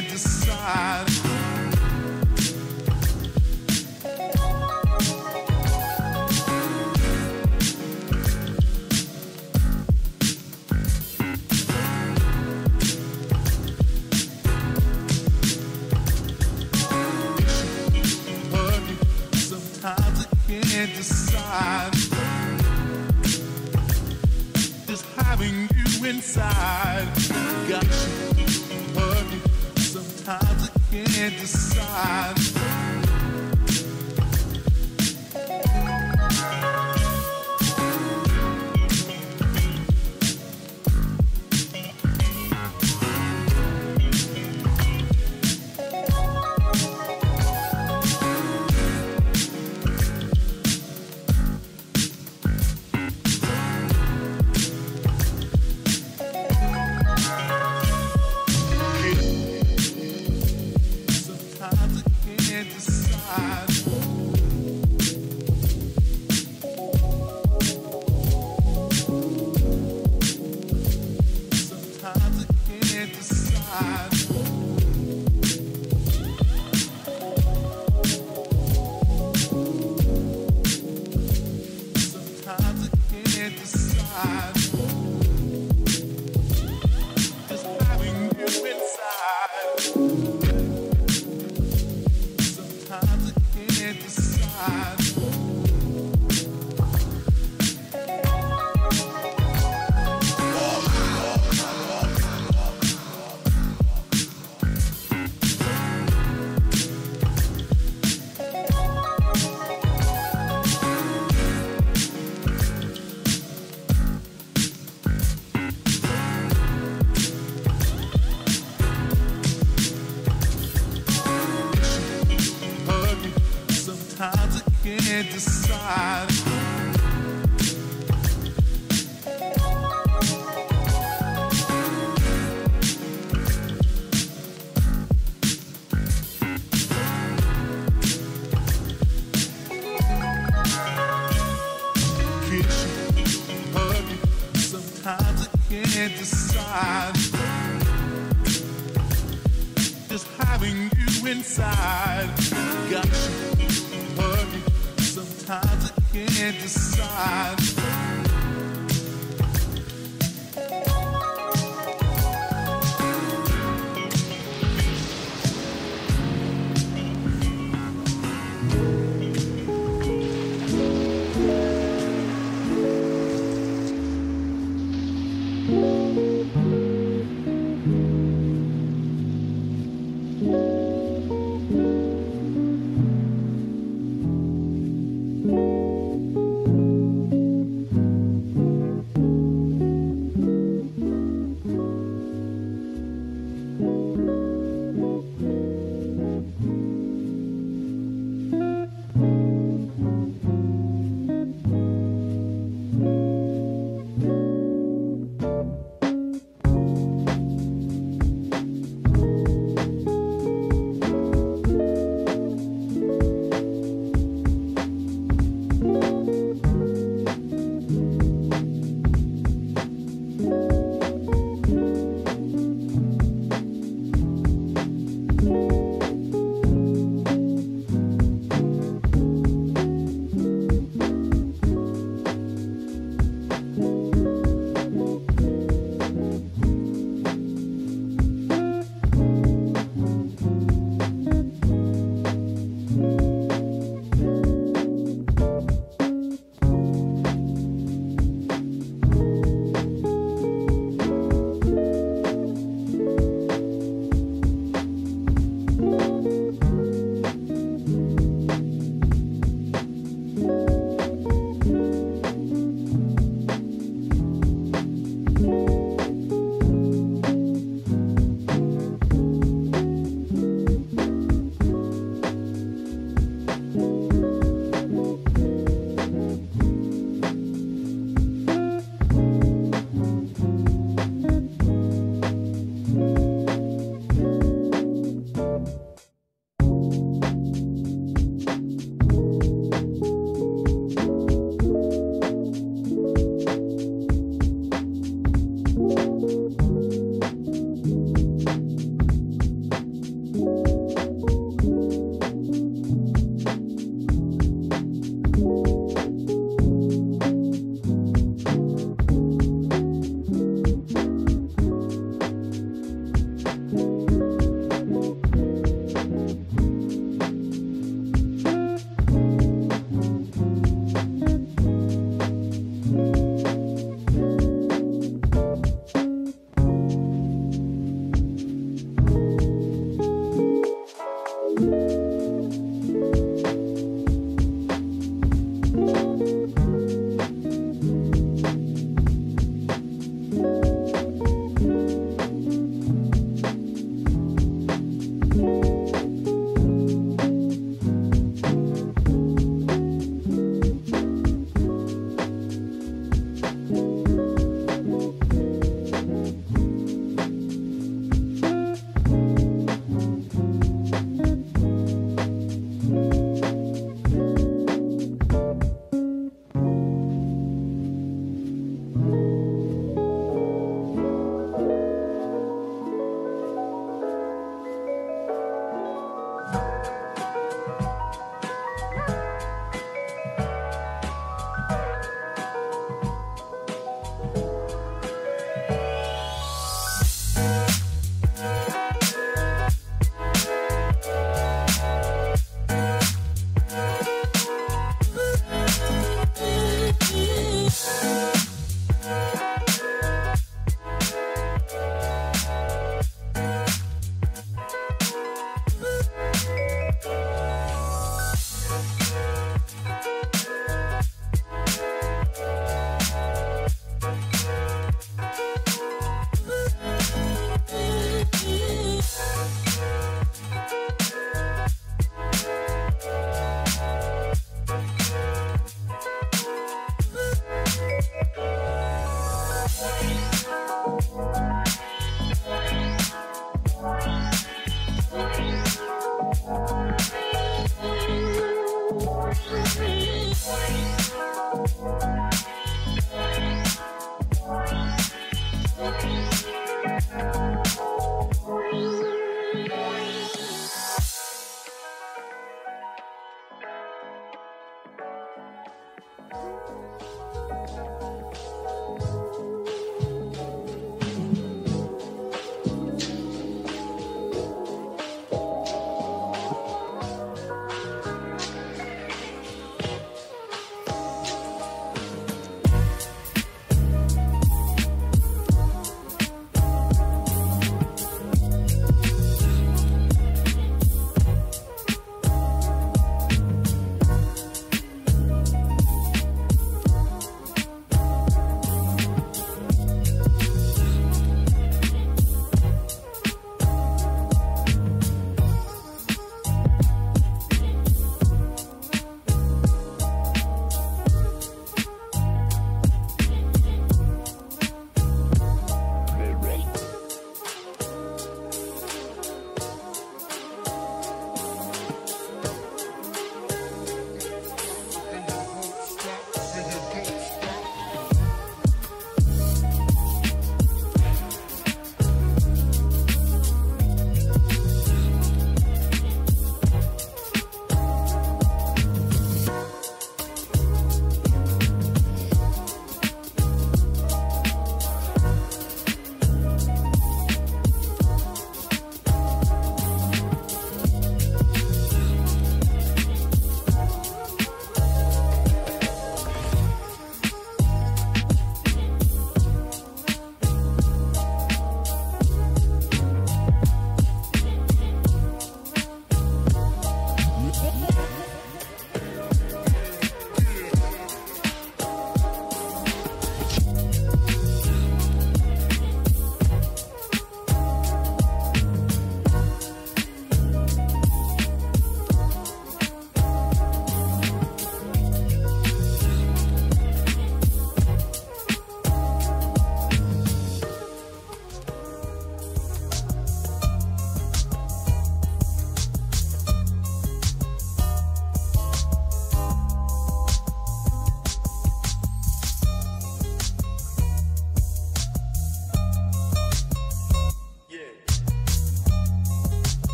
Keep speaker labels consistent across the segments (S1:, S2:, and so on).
S1: can't. Decide.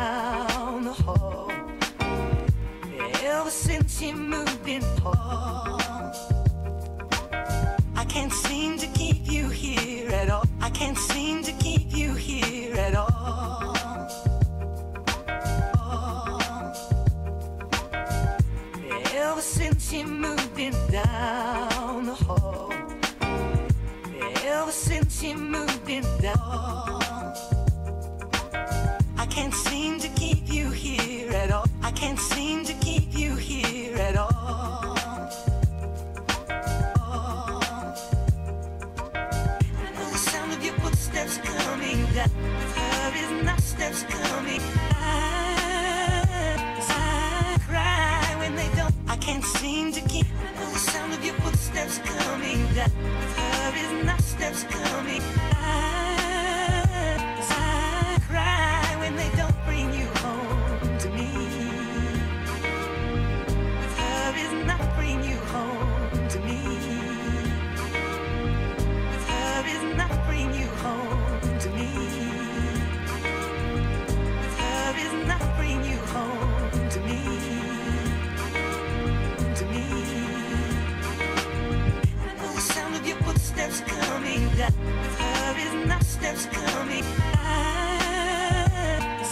S2: down the hall. Ever since he moved in, Paul, I can't seem to keep you here at all. I can't seem to keep you here at all. Oh. Ever since he moved in down the hall. Ever since he moved in down. you here at all. I can't seem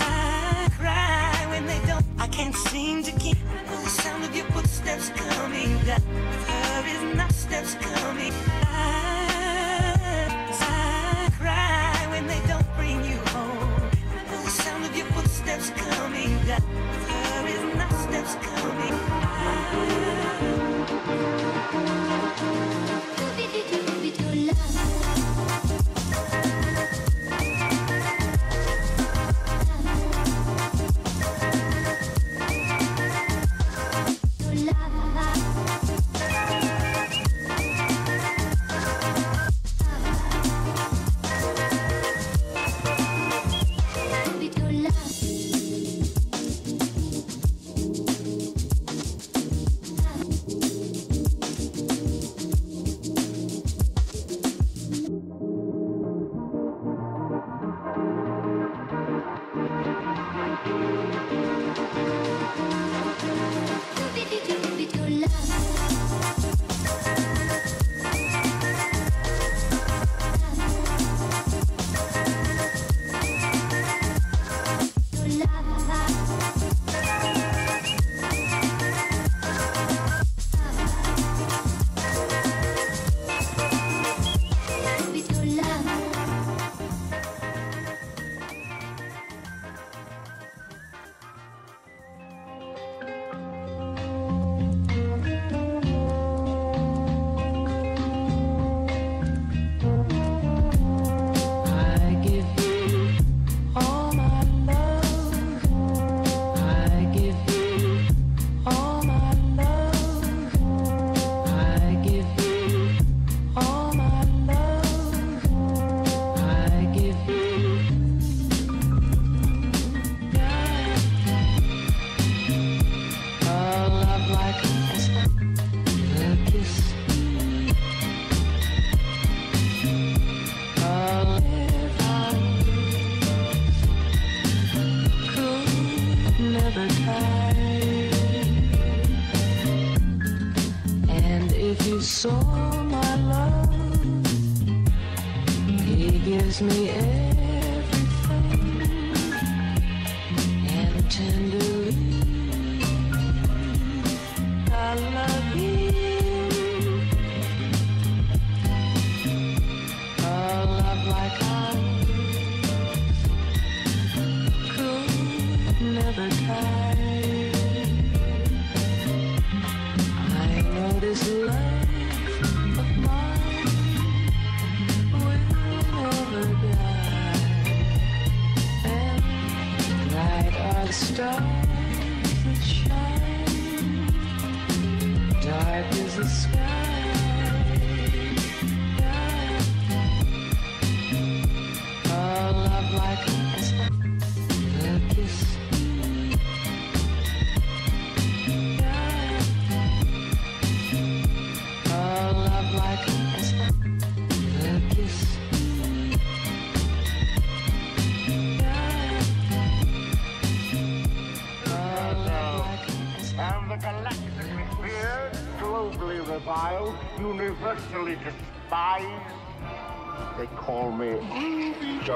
S2: I, cry when they don't. I can't seem to keep the sound of your footsteps coming down.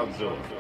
S3: Godzilla.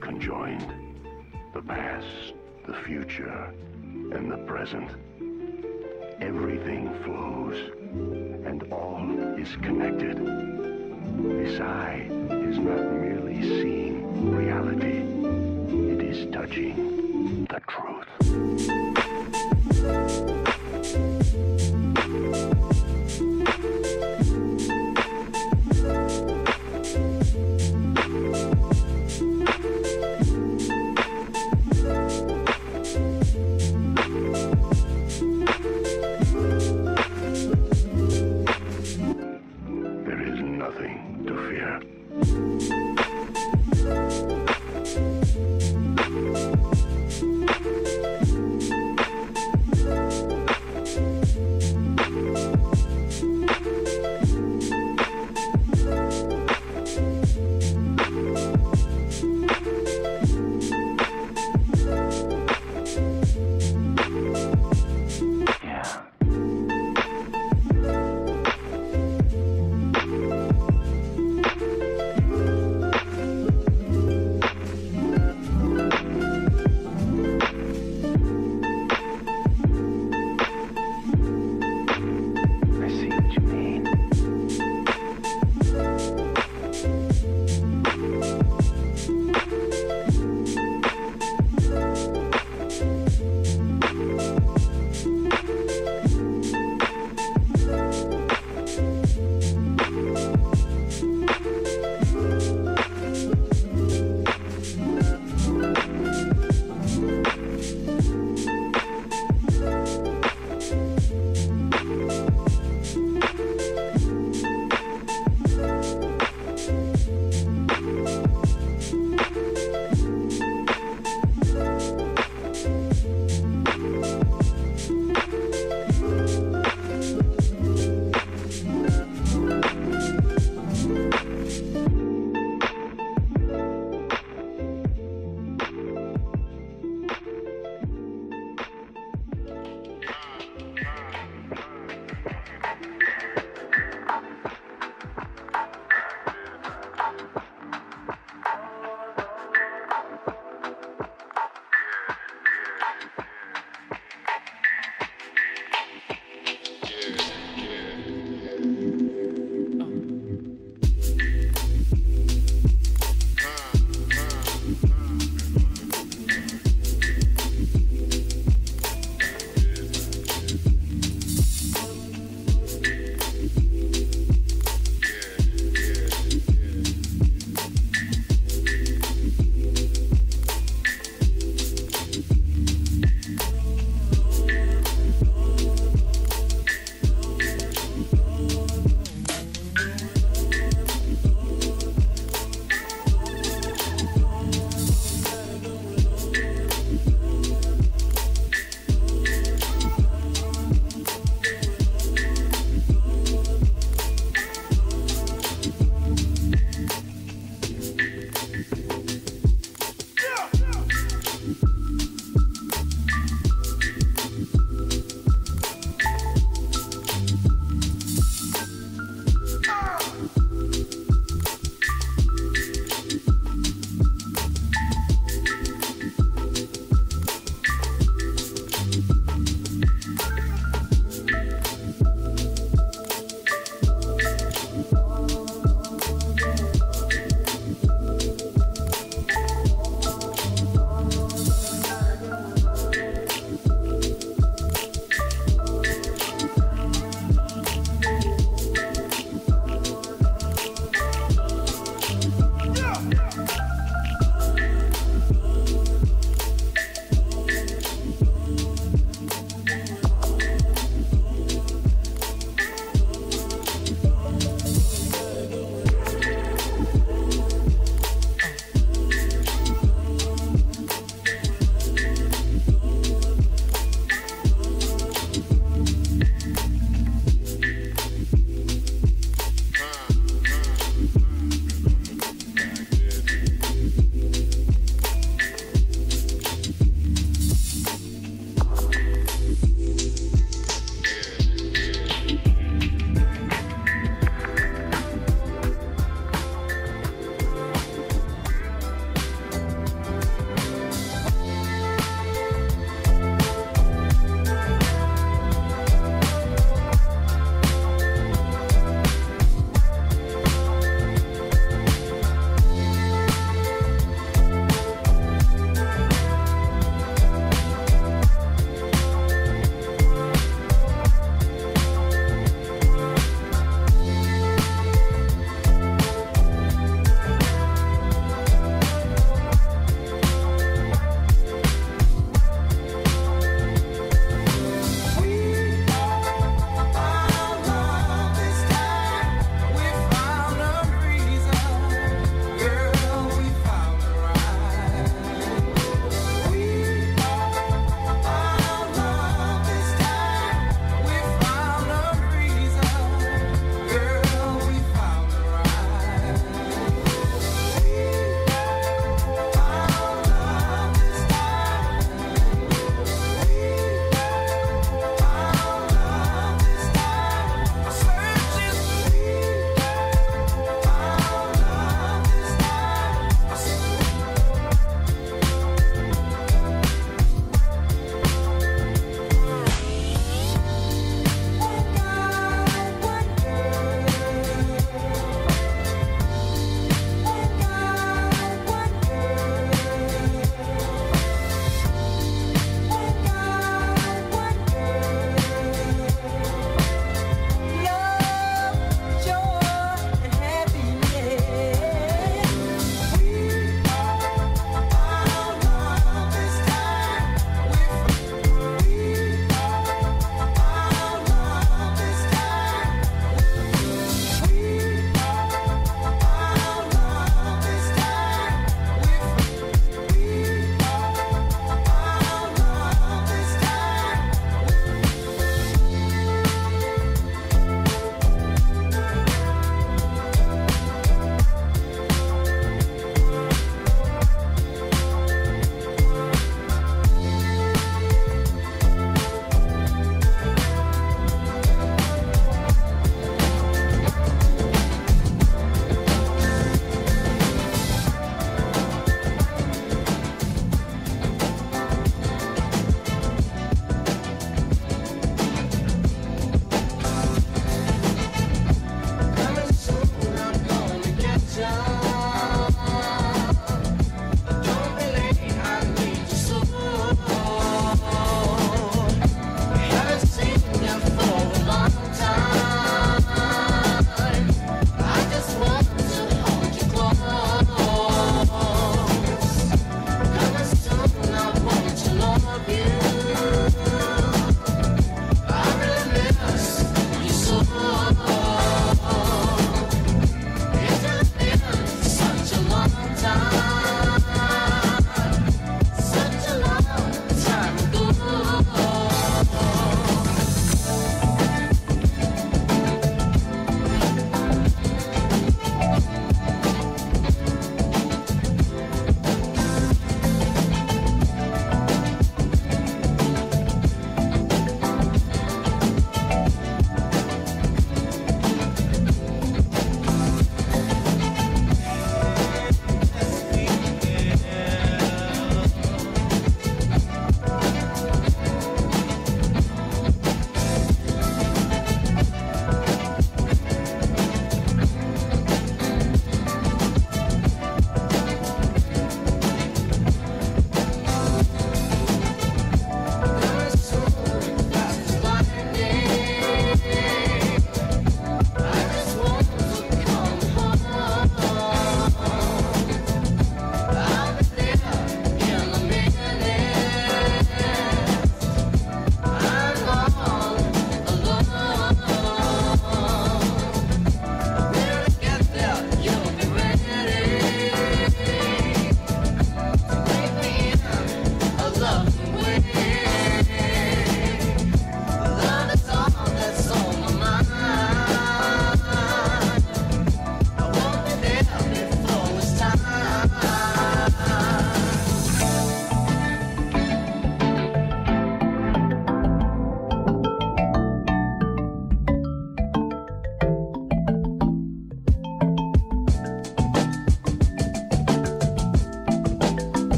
S4: Conjoined. The past, the future, and the present. Everything flows, and all is connected. This eye is not merely seeing reality, it is touching the truth.